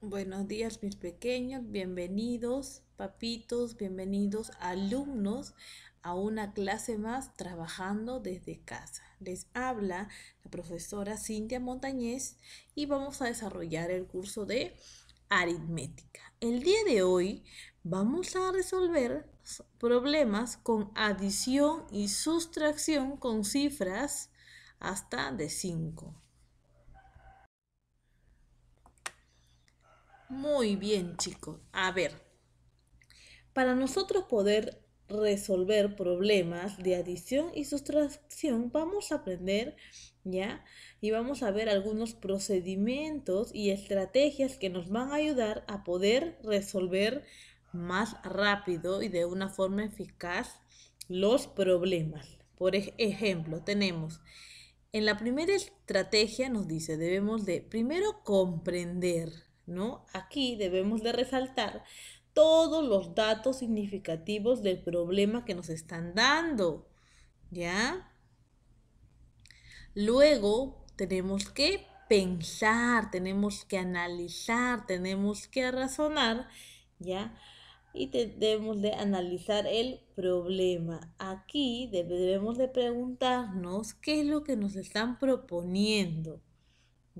Buenos días mis pequeños, bienvenidos papitos, bienvenidos alumnos a una clase más trabajando desde casa. Les habla la profesora Cintia Montañez y vamos a desarrollar el curso de aritmética. El día de hoy vamos a resolver problemas con adición y sustracción con cifras hasta de 5. Muy bien, chicos. A ver, para nosotros poder resolver problemas de adición y sustracción, vamos a aprender, ¿ya? Y vamos a ver algunos procedimientos y estrategias que nos van a ayudar a poder resolver más rápido y de una forma eficaz los problemas. Por ejemplo, tenemos en la primera estrategia nos dice, debemos de primero comprender, ¿no? Aquí debemos de resaltar todos los datos significativos del problema que nos están dando, ¿ya? Luego tenemos que pensar, tenemos que analizar, tenemos que razonar, ¿ya? Y debemos de analizar el problema. Aquí debemos de preguntarnos qué es lo que nos están proponiendo.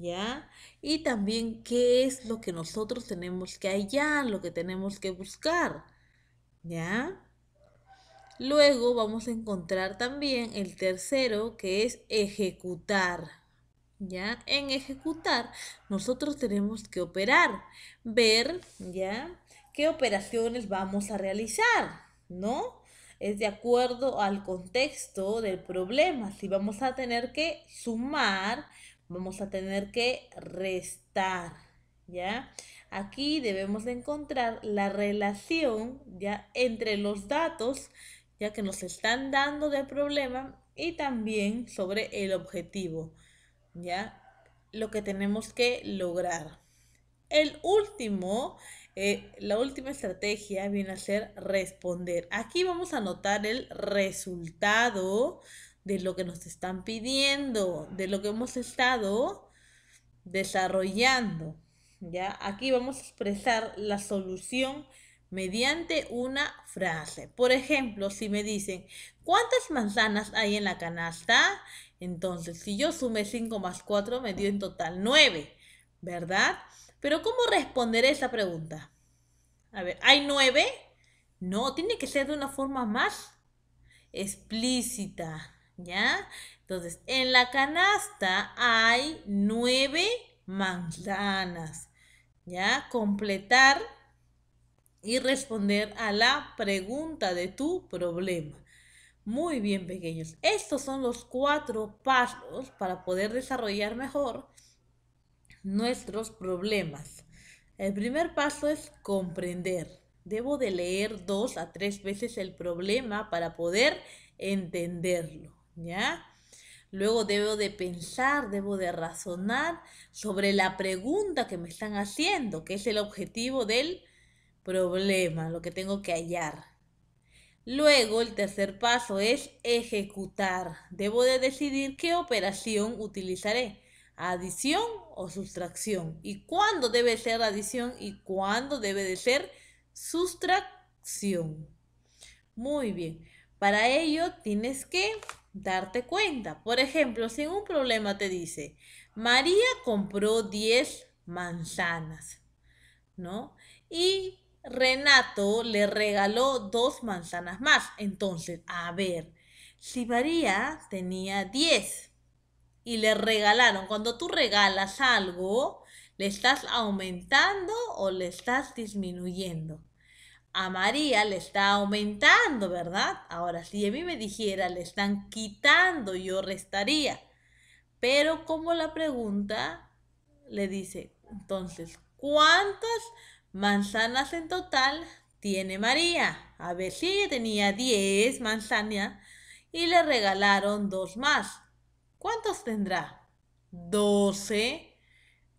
¿Ya? Y también qué es lo que nosotros tenemos que hallar, lo que tenemos que buscar, ¿ya? Luego vamos a encontrar también el tercero que es ejecutar. ¿Ya? En ejecutar nosotros tenemos que operar, ver, ¿ya? ¿Qué operaciones vamos a realizar? ¿No? Es de acuerdo al contexto del problema. Si vamos a tener que sumar, vamos a tener que restar, ¿ya? Aquí debemos de encontrar la relación, ¿ya? Entre los datos, ya que nos están dando del problema y también sobre el objetivo, ¿ya? Lo que tenemos que lograr. El último, eh, la última estrategia viene a ser responder. Aquí vamos a anotar el resultado de lo que nos están pidiendo, de lo que hemos estado desarrollando. ¿ya? Aquí vamos a expresar la solución mediante una frase. Por ejemplo, si me dicen, ¿cuántas manzanas hay en la canasta? Entonces, si yo sumé 5 más 4, me dio en total 9, ¿verdad? Pero ¿cómo responderé esa pregunta? A ver, ¿hay 9? No, tiene que ser de una forma más explícita. ¿Ya? Entonces, en la canasta hay nueve manzanas, ¿ya? Completar y responder a la pregunta de tu problema. Muy bien, pequeños. Estos son los cuatro pasos para poder desarrollar mejor nuestros problemas. El primer paso es comprender. Debo de leer dos a tres veces el problema para poder entenderlo. ¿Ya? Luego debo de pensar, debo de razonar sobre la pregunta que me están haciendo, que es el objetivo del problema, lo que tengo que hallar. Luego el tercer paso es ejecutar. Debo de decidir qué operación utilizaré, adición o sustracción, y cuándo debe ser adición y cuándo debe de ser sustracción. Muy bien, para ello tienes que darte cuenta. Por ejemplo, si en un problema te dice, María compró 10 manzanas, ¿no? Y Renato le regaló dos manzanas más. Entonces, a ver, si María tenía 10 y le regalaron, cuando tú regalas algo, ¿le estás aumentando o le estás disminuyendo? A María le está aumentando, ¿verdad? Ahora, si a mí me dijera le están quitando, yo restaría. Pero como la pregunta le dice, entonces, ¿cuántas manzanas en total tiene María? A ver si ella tenía 10 manzanas y le regalaron dos más. ¿Cuántos tendrá? 12.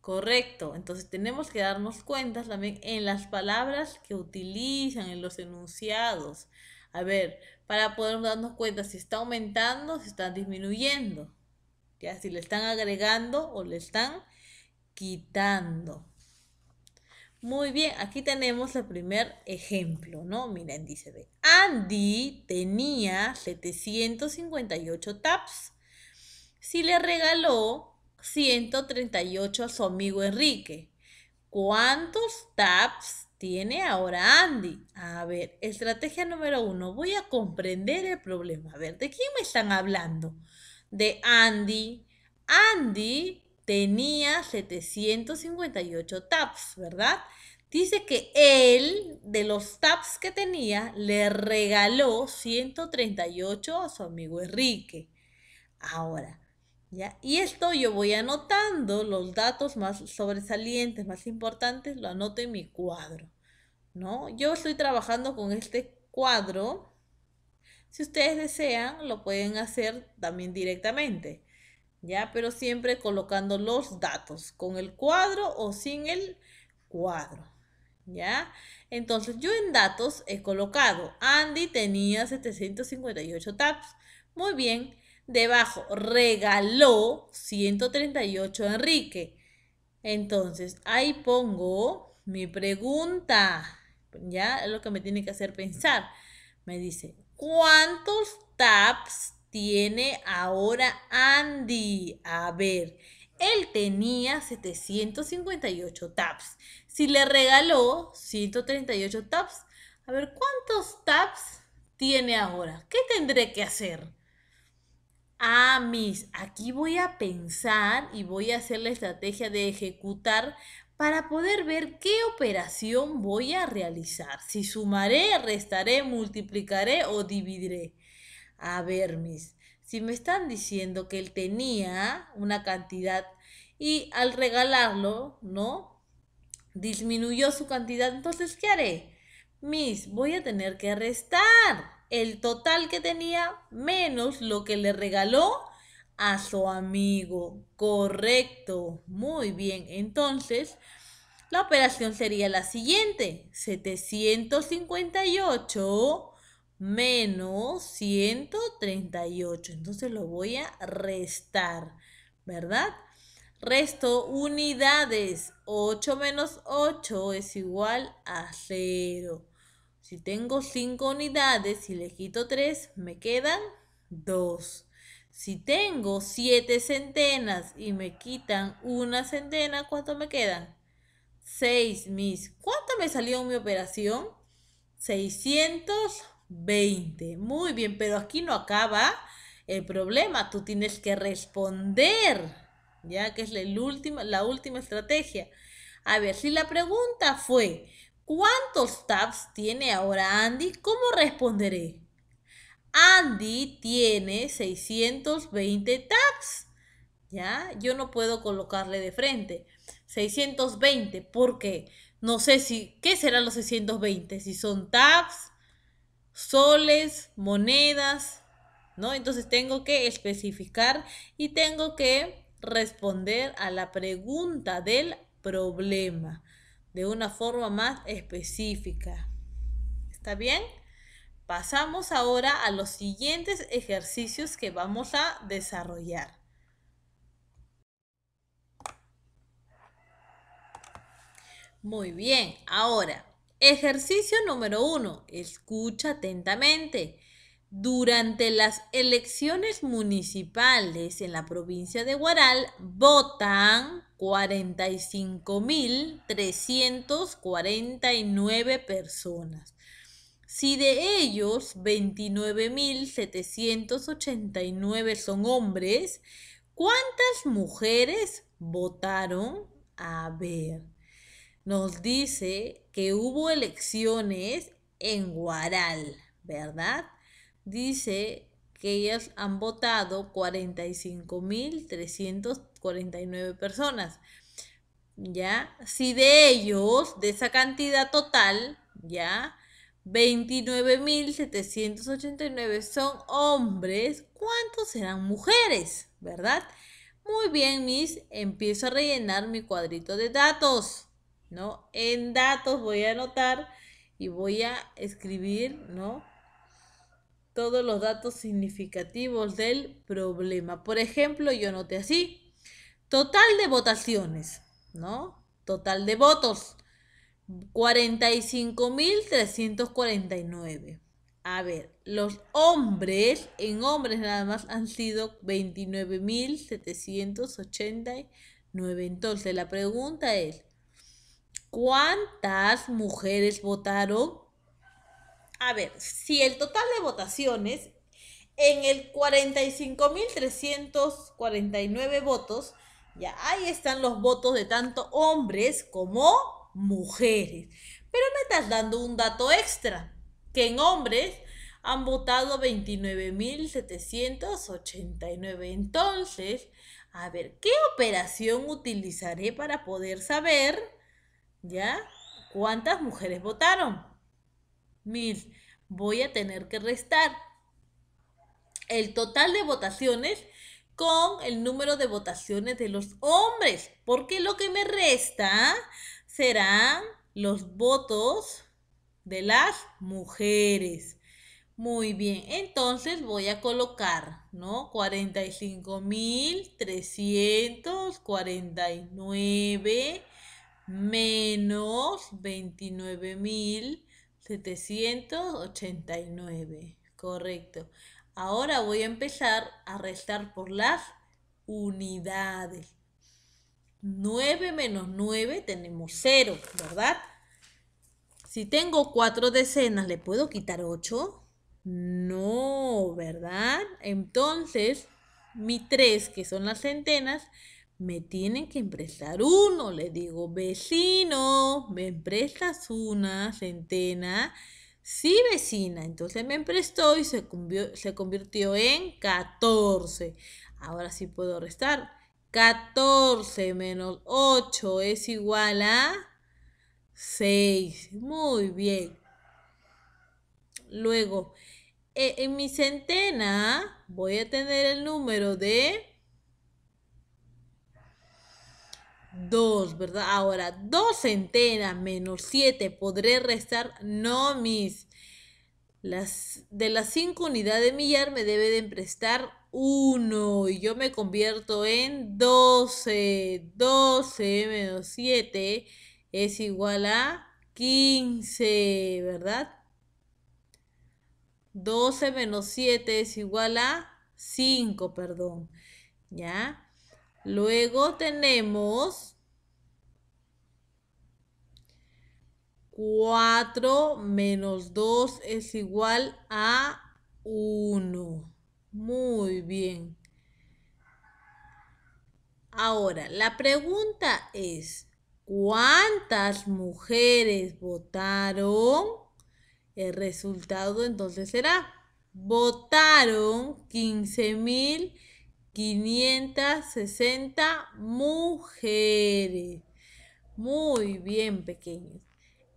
Correcto. Entonces tenemos que darnos cuenta también en las palabras que utilizan, en los enunciados. A ver, para poder darnos cuenta si está aumentando, si está disminuyendo. Ya, si le están agregando o le están quitando. Muy bien, aquí tenemos el primer ejemplo, ¿no? Miren, dice, ve, Andy tenía 758 taps. Si le regaló 138 a su amigo Enrique, ¿cuántos taps tiene ahora Andy? A ver, estrategia número uno, voy a comprender el problema. A ver, ¿de quién me están hablando? De Andy. Andy tenía 758 taps, ¿verdad? Dice que él, de los taps que tenía, le regaló 138 a su amigo Enrique. Ahora, ¿ya? Y esto yo voy anotando los datos más sobresalientes, más importantes, lo anoto en mi cuadro, ¿no? Yo estoy trabajando con este cuadro. Si ustedes desean, lo pueden hacer también directamente. ¿ya? Pero siempre colocando los datos, con el cuadro o sin el cuadro, ¿ya? Entonces, yo en datos he colocado, Andy tenía 758 tabs. Muy bien, debajo, regaló 138 a Enrique. Entonces, ahí pongo mi pregunta, ¿ya? Es lo que me tiene que hacer pensar. Me dice, ¿cuántos tabs tiene ahora Andy? A ver, él tenía 758 tabs. Si le regaló 138 tabs, a ver, ¿cuántos tabs tiene ahora? ¿Qué tendré que hacer? Ah, mis, aquí voy a pensar y voy a hacer la estrategia de ejecutar para poder ver qué operación voy a realizar. Si sumaré, restaré, multiplicaré o dividiré. A ver, mis, si me están diciendo que él tenía una cantidad y al regalarlo, ¿no? Disminuyó su cantidad, entonces, ¿qué haré? Mis, voy a tener que restar el total que tenía menos lo que le regaló a su amigo. Correcto. Muy bien. Entonces, la operación sería la siguiente. 758 menos 138. Entonces lo voy a restar, ¿verdad? Resto unidades. 8 menos 8 es igual a 0. Si tengo 5 unidades y le quito 3, me quedan 2. Si tengo 7 centenas y me quitan una centena, ¿cuánto me quedan? 6 mis. ¿Cuánto me salió en mi operación? 600 20. Muy bien, pero aquí no acaba el problema. Tú tienes que responder, ya que es la última, la última estrategia. A ver, si la pregunta fue, ¿cuántos tabs tiene ahora Andy? ¿Cómo responderé? Andy tiene 620 tabs. ¿Ya? Yo no puedo colocarle de frente. 620, ¿por qué? No sé si, ¿qué serán los 620? Si son tabs, soles, monedas, ¿no? Entonces tengo que especificar y tengo que responder a la pregunta del problema de una forma más específica. ¿Está bien? Pasamos ahora a los siguientes ejercicios que vamos a desarrollar. Muy bien, ahora Ejercicio número uno. Escucha atentamente. Durante las elecciones municipales en la provincia de Guaral votan 45.349 personas. Si de ellos 29.789 son hombres, ¿cuántas mujeres votaron? A ver nos dice que hubo elecciones en Guaral, ¿verdad? Dice que ellas han votado 45.349 personas. ¿Ya? Si de ellos, de esa cantidad total, ¿ya? 29.789 son hombres, ¿cuántos serán mujeres? ¿Verdad? Muy bien, mis, empiezo a rellenar mi cuadrito de datos. ¿no? En datos voy a anotar y voy a escribir, ¿no? Todos los datos significativos del problema. Por ejemplo, yo anoté así. Total de votaciones, ¿no? Total de votos. 45.349. A ver, los hombres, en hombres nada más han sido 29.789. Entonces la pregunta es, ¿cuántas mujeres votaron? A ver, si el total de votaciones en el 45.349 votos, ya ahí están los votos de tanto hombres como mujeres. Pero me estás dando un dato extra, que en hombres han votado 29.789. Entonces, a ver, ¿qué operación utilizaré para poder saber, ya, cuántas mujeres votaron? Mil. Voy a tener que restar el total de votaciones con el número de votaciones de los hombres, porque lo que me resta serán los votos de las mujeres. Muy bien, entonces voy a colocar, ¿no? 45.349 menos 29.789. Correcto. Ahora voy a empezar a restar por las unidades. 9 menos 9 tenemos 0, ¿verdad? Si tengo 4 decenas, ¿le puedo quitar 8? No, ¿verdad? Entonces, mi 3, que son las centenas, me tienen que emprestar uno. Le digo, vecino, me prestas una centena. Sí, vecina. Entonces me emprestó y se, se convirtió en 14. Ahora sí puedo restar. 14 menos 8 es igual a 6. Muy bien. Luego, e, en mi centena voy a tener el número de 2, ¿verdad? Ahora, 2 centenas menos 7, ¿podré restar? No, mis. Las, de las 5 unidades de millar me debe de prestar 1 y yo me convierto en 12. 12 menos 7 es igual a 15, ¿verdad? 12 menos 7 es igual a 5, perdón. ¿Ya? Luego tenemos 4 menos 2 es igual a 1. Muy bien. Ahora, la pregunta es, ¿cuántas mujeres votaron? El resultado entonces será, votaron 15.560 mujeres. Muy bien, pequeños.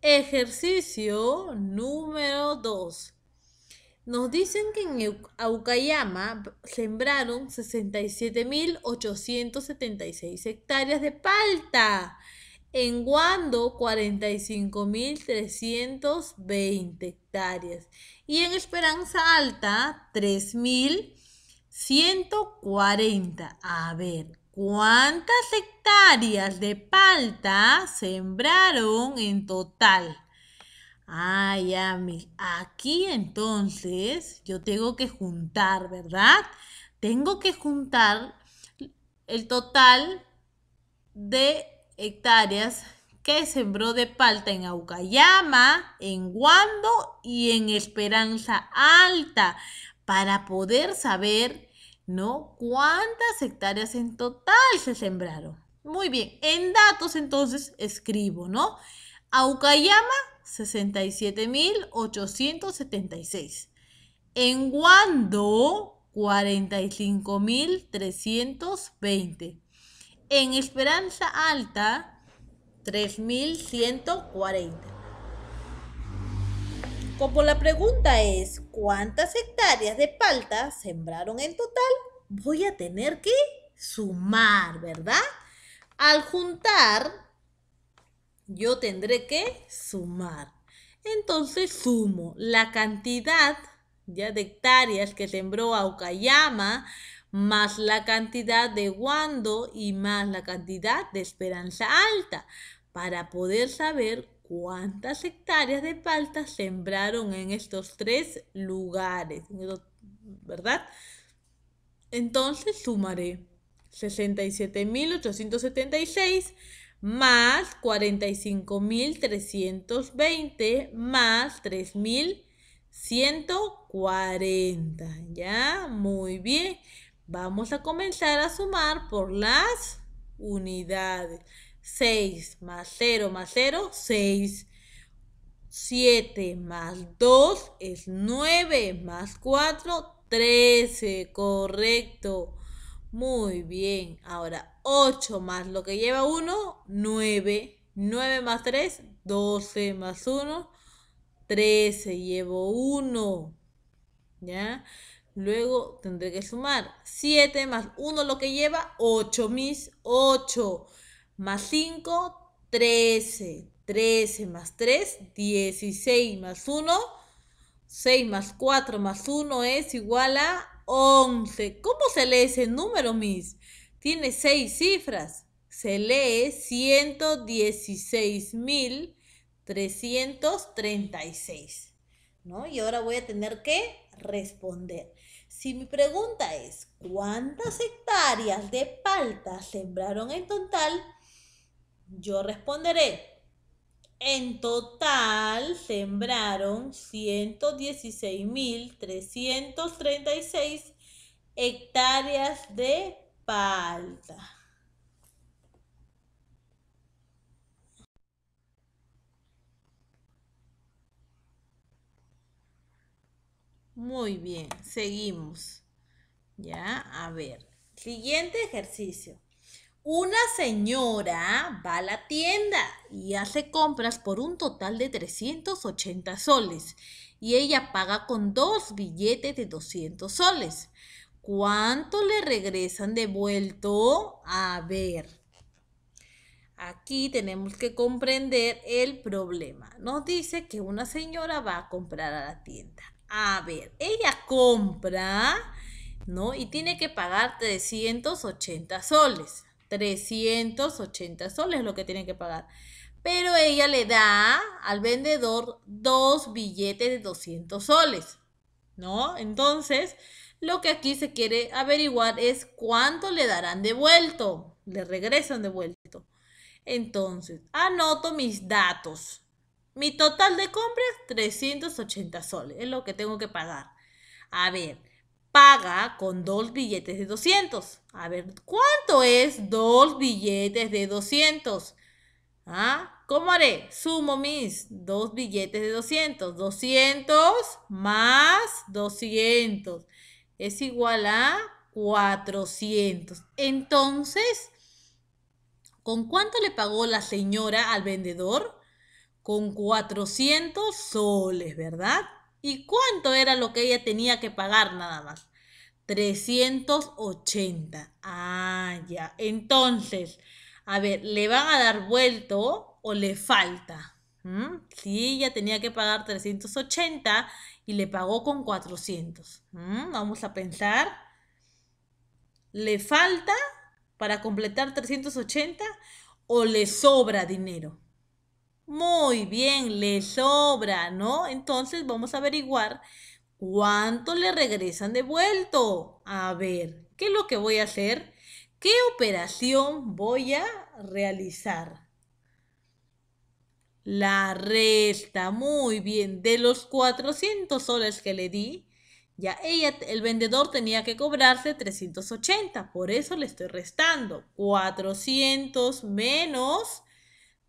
Ejercicio número 2. Nos dicen que en Aucayama sembraron 67.876 hectáreas de palta. En Guando, 45.320 hectáreas. Y en Esperanza Alta, 3.140. A ver, ¿cuántas hectáreas de palta sembraron en total? Ah, ya, aquí entonces yo tengo que juntar, ¿verdad? Tengo que juntar el total de hectáreas que sembró de palta en Aucayama, en Guando y en Esperanza Alta para poder saber, ¿no? ¿Cuántas hectáreas en total se sembraron? Muy bien, en datos entonces escribo, ¿no? Aucayama 67.876. En Guando, 45.320. En Esperanza Alta, 3.140. Como la pregunta es, ¿cuántas hectáreas de palta sembraron en total? Voy a tener que sumar, ¿verdad? Al juntar yo tendré que sumar. Entonces sumo la cantidad ya de hectáreas que sembró Aucayama, más la cantidad de Guando y más la cantidad de Esperanza Alta, para poder saber cuántas hectáreas de palta sembraron en estos tres lugares, ¿verdad? Entonces sumaré 67.876 más 45.320 más 3.140. ¿Ya? Muy bien. Vamos a comenzar a sumar por las unidades. 6 más 0 más 0, 6. 7 más 2 es 9 más 4, 13. Correcto. Muy bien. Ahora 8 más lo que lleva 1, 9. 9 más 3, 12 más 1, 13. Llevo 1. ¿Ya? Luego tendré que sumar 7 más 1 lo que lleva 8 mis 8 más 5 13 13 más 3 16 más 1 6 más 4 más 1 es igual a 11. ¿Cómo se lee ese número, Miss? Tiene seis cifras. Se lee 116.336. ¿No? Y ahora voy a tener que responder. Si mi pregunta es, ¿cuántas hectáreas de palta sembraron en total? Yo responderé, en total sembraron 116.336 hectáreas de palta. Muy bien, seguimos. Ya, a ver. Siguiente ejercicio. Una señora va a la tienda y hace compras por un total de 380 soles y ella paga con dos billetes de 200 soles. ¿Cuánto le regresan de vuelto? A ver. Aquí tenemos que comprender el problema. Nos dice que una señora va a comprar a la tienda. A ver, ella compra, ¿no? Y tiene que pagar 380 soles. 380 soles es lo que tiene que pagar. Pero ella le da al vendedor dos billetes de 200 soles, ¿no? Entonces, lo que aquí se quiere averiguar es cuánto le darán de vuelto, le regresan de vuelto. Entonces, anoto mis datos. Mi total de compras, 380 soles, es lo que tengo que pagar. A ver, paga con dos billetes de 200. A ver, ¿cuánto es dos billetes de 200? ¿Ah? ¿Cómo haré? Sumo mis dos billetes de 200. 200 más 200 es igual a 400. Entonces, ¿con cuánto le pagó la señora al vendedor? Con 400 soles, ¿verdad? ¿Y cuánto era lo que ella tenía que pagar nada más? 380. Ah, ya. Entonces, a ver, ¿le van a dar vuelto o le falta? ¿Mm? Si ella tenía que pagar 380 y le pagó con 400. ¿Mm? Vamos a pensar. ¿Le falta para completar 380 o le sobra dinero? Muy bien, le sobra, ¿no? Entonces vamos a averiguar cuánto le regresan de vuelto. A ver, ¿qué es lo que voy a hacer? ¿Qué operación voy a realizar? La resta, muy bien, de los 400 soles que le di, ya ella, el vendedor tenía que cobrarse 380, por eso le estoy restando. 400 menos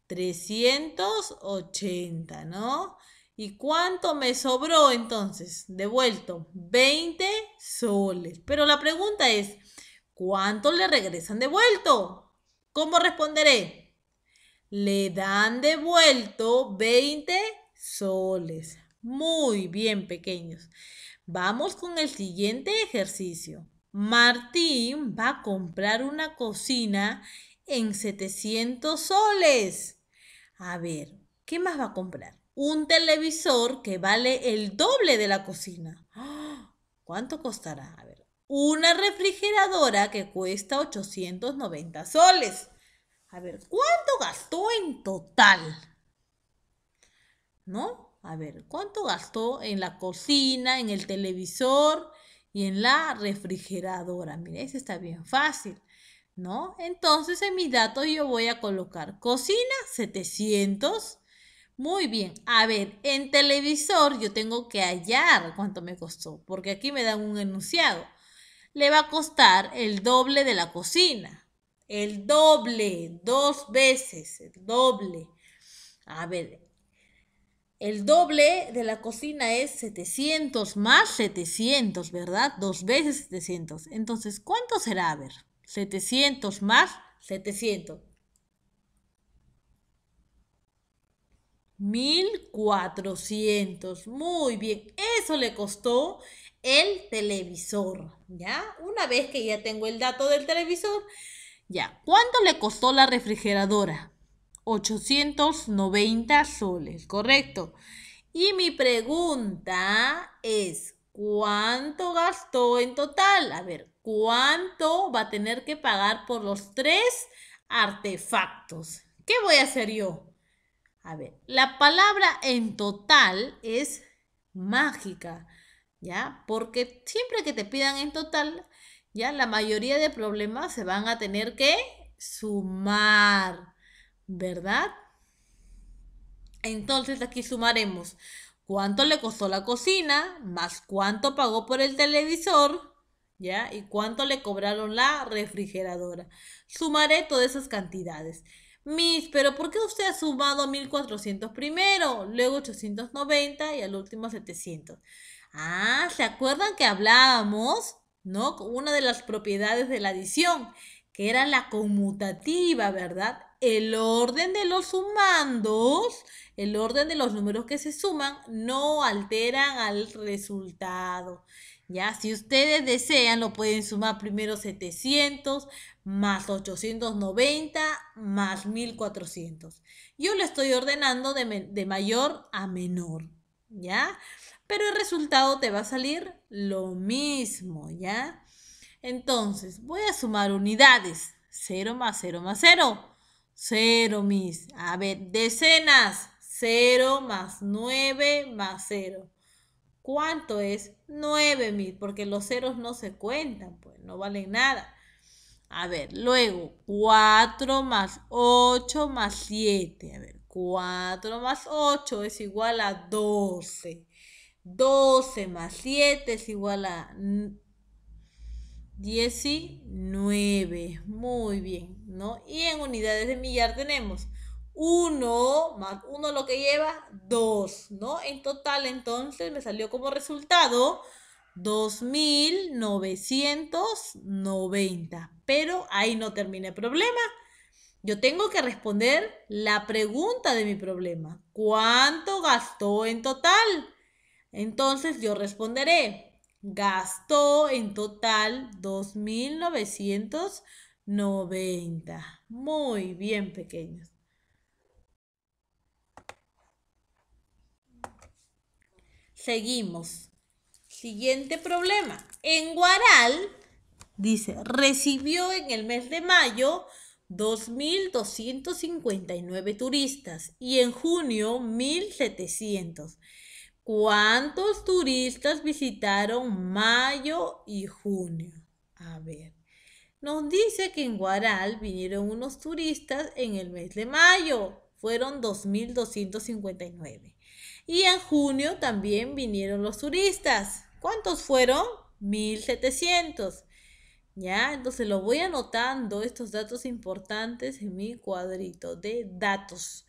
380, ¿no? ¿Y cuánto me sobró entonces? Devuelto 20 soles. Pero la pregunta es, ¿cuánto le regresan devuelto? ¿Cómo responderé? Le dan devuelto 20 soles. Muy bien, pequeños. Vamos con el siguiente ejercicio. Martín va a comprar una cocina en 700 soles. A ver, ¿qué más va a comprar? Un televisor que vale el doble de la cocina. ¿Cuánto costará? A ver, una refrigeradora que cuesta 890 soles. A ver, ¿cuánto gastó en total? ¿no? A ver, ¿cuánto gastó en la cocina, en el televisor y en la refrigeradora? Mire, ese está bien fácil, ¿no? Entonces en mis datos yo voy a colocar cocina 700. Muy bien, a ver, en televisor yo tengo que hallar cuánto me costó, porque aquí me dan un enunciado. Le va a costar el doble de la cocina. El doble, dos veces, el doble. A ver, el doble de la cocina es 700 más 700, ¿verdad? Dos veces 700. Entonces, ¿cuánto será? A ver, 700 más 700. 1400. Muy bien. Eso le costó el televisor. ¿Ya? Una vez que ya tengo el dato del televisor, ya. ¿Cuánto le costó la refrigeradora? 890 soles, correcto. Y mi pregunta es, ¿cuánto gastó en total? A ver, ¿cuánto va a tener que pagar por los tres artefactos? ¿Qué voy a hacer yo? A ver, la palabra en total es mágica, ¿ya? Porque siempre que te pidan en total, ya la mayoría de problemas se van a tener que sumar. ¿verdad? Entonces aquí sumaremos cuánto le costó la cocina, más cuánto pagó por el televisor, ¿ya? Y cuánto le cobraron la refrigeradora. Sumaré todas esas cantidades. Miss, pero ¿por qué usted ha sumado 1400 primero, luego 890 y al último 700? Ah, ¿se acuerdan que hablábamos, no? Una de las propiedades de la adición, que era la conmutativa, ¿verdad? el orden de los sumandos, el orden de los números que se suman, no alteran al resultado. Ya, si ustedes desean, lo pueden sumar primero 700 más 890 más 1400. Yo lo estoy ordenando de, de mayor a menor, ¿ya? Pero el resultado te va a salir lo mismo, ¿ya? Entonces, voy a sumar unidades. 0 más 0 más 0. Cero, mis. A ver, decenas. Cero más nueve más cero. ¿Cuánto es? Nueve, mis. Porque los ceros no se cuentan, pues no valen nada. A ver, luego, cuatro más ocho más siete. A ver, cuatro más ocho es igual a doce. Doce más siete es igual a 19. Muy bien, ¿no? Y en unidades de millar tenemos 1 más 1 lo que lleva 2, ¿no? En total entonces me salió como resultado 2990. Pero ahí no termina el problema. Yo tengo que responder la pregunta de mi problema. ¿Cuánto gastó en total? Entonces yo responderé Gastó en total 2.990. Muy bien, pequeños. Seguimos. Siguiente problema. En Guaral, dice, recibió en el mes de mayo 2.259 turistas y en junio 1.700. ¿Cuántos turistas visitaron mayo y junio? A ver, nos dice que en Guaral vinieron unos turistas en el mes de mayo. Fueron 2.259. Y en junio también vinieron los turistas. ¿Cuántos fueron? 1.700. ¿Ya? Entonces lo voy anotando estos datos importantes en mi cuadrito de datos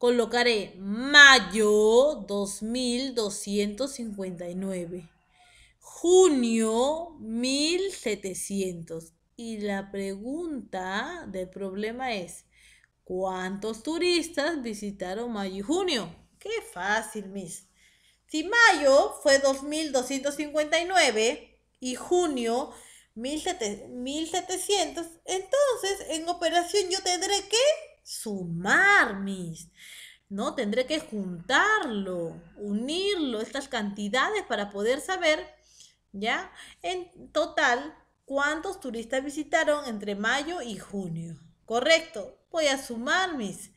colocaré mayo 2259, junio 1700. Y la pregunta del problema es, ¿cuántos turistas visitaron mayo y junio? Qué fácil, Miss. Si mayo fue 2259 y junio 1700, entonces en operación yo tendré que sumar, mis. ¿No? Tendré que juntarlo, unirlo, estas cantidades para poder saber, ¿ya? En total, cuántos turistas visitaron entre mayo y junio. Correcto. Voy a sumar mis.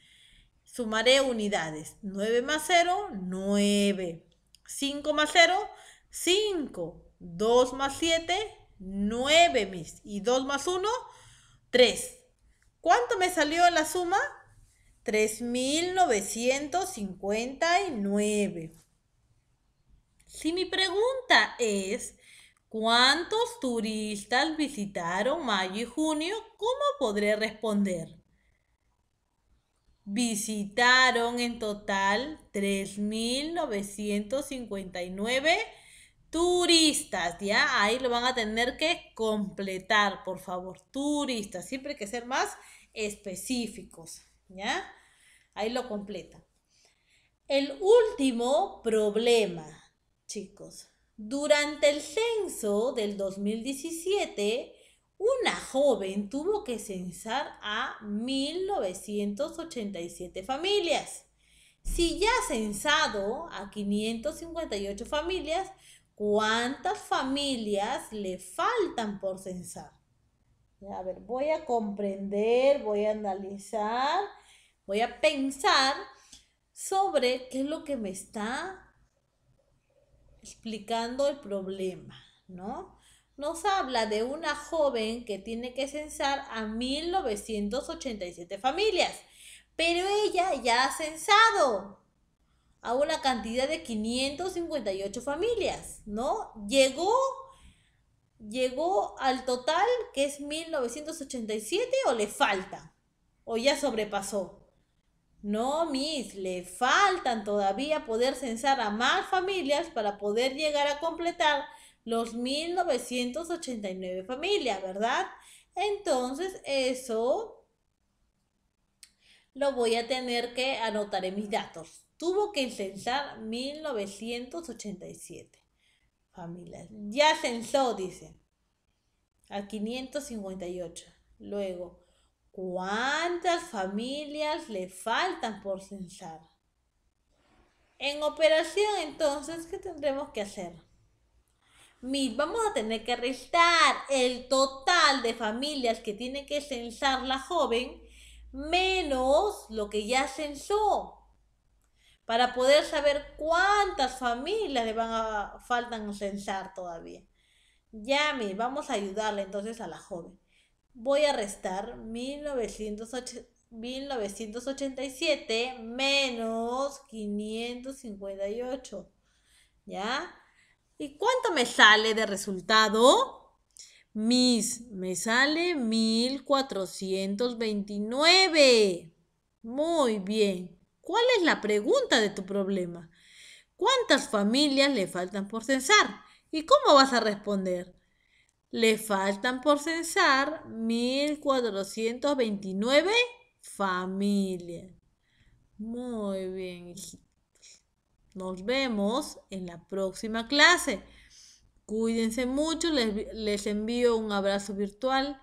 Sumaré unidades. 9 más 0, 9. 5 más 0, 5. 2 más 7, 9, mis. Y 2 más 1, 3. ¿Cuánto me salió la suma? 3.959. Si mi pregunta es, ¿cuántos turistas visitaron mayo y junio? ¿Cómo podré responder? Visitaron en total 3.959 turistas, ¿ya? Ahí lo van a tener que completar, por favor. Turistas, siempre hay que ser más específicos, ¿ya? Ahí lo completa. El último problema, chicos. Durante el censo del 2017, una joven tuvo que censar a 1987 familias. Si ya ha censado a 558 familias, ¿cuántas familias le faltan por censar? A ver, voy a comprender, voy a analizar, voy a pensar sobre qué es lo que me está explicando el problema, ¿no? Nos habla de una joven que tiene que censar a 1987 familias, pero ella ya ha censado a una cantidad de 558 familias, ¿no? Llegó llegó al total que es 1987 o le falta o ya sobrepasó. No, Miss, le faltan todavía poder censar a más familias para poder llegar a completar los 1989 familias, ¿verdad? Entonces, eso lo voy a tener que anotar en mis datos. Tuvo que censar 1987 familias. Ya censó, dice, a 558. Luego, ¿cuántas familias le faltan por censar? En operación, entonces, ¿qué tendremos que hacer? Mis, vamos a tener que restar el total de familias que tiene que censar la joven menos lo que ya censó para poder saber cuántas familias le van a faltan censar todavía. Ya, me vamos a ayudarle entonces a la joven. Voy a restar 1987 menos 558. ¿Ya? ¿Y cuánto me sale de resultado? Mis, me sale 1429. Muy bien. ¿Cuál es la pregunta de tu problema? ¿Cuántas familias le faltan por censar? ¿Y cómo vas a responder? Le faltan por censar 1429 familias. Muy bien, Nos vemos en la próxima clase. Cuídense mucho, les, envío un abrazo virtual.